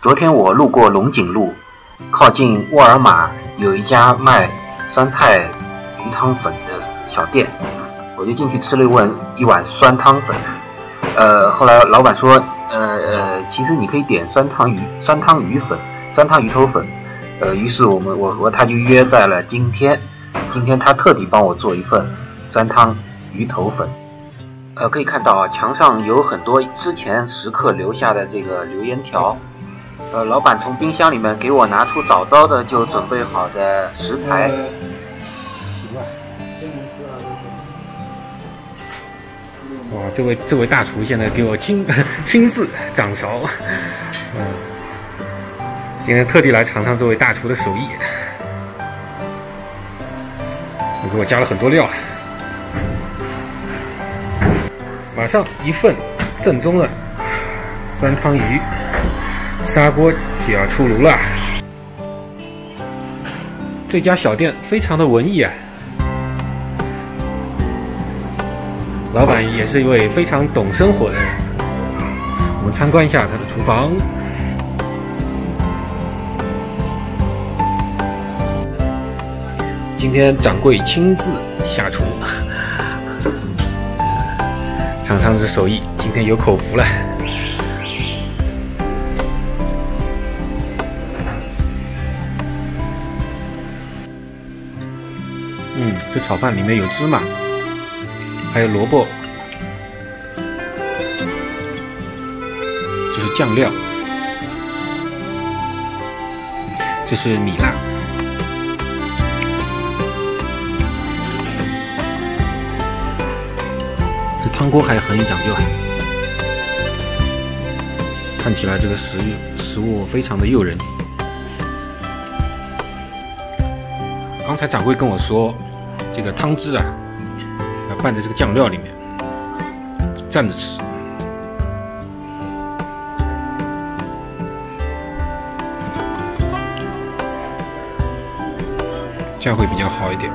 昨天我路过龙井路，靠近沃尔玛有一家卖酸菜鱼汤粉的小店，我就进去吃了一碗一碗酸汤粉。呃，后来老板说，呃呃，其实你可以点酸汤鱼酸汤鱼粉、酸汤鱼头粉。呃，于是我们我和他就约在了今天。今天他特地帮我做一份酸汤鱼头粉。呃，可以看到啊，墙上有很多之前食客留下的这个留言条。呃，老板从冰箱里面给我拿出早早的就准备好的食材。哇，这位这位大厨现在给我亲亲自掌勺，嗯，今天特地来尝尝这位大厨的手艺。你给我加了很多料，马上一份正宗的酸汤鱼砂锅就要出炉了。这家小店非常的文艺啊，老板也是一位非常懂生活的人。我们参观一下他的厨房。今天掌柜亲自下厨，尝尝这手艺，今天有口福了。嗯，这炒饭里面有芝麻，还有萝卜，这是酱料，这是米辣。这汤锅还很有讲究啊！看起来这个食食物非常的诱人。刚才掌柜跟我说，这个汤汁啊，要拌在这个酱料里面，蘸着吃，这样会比较好一点。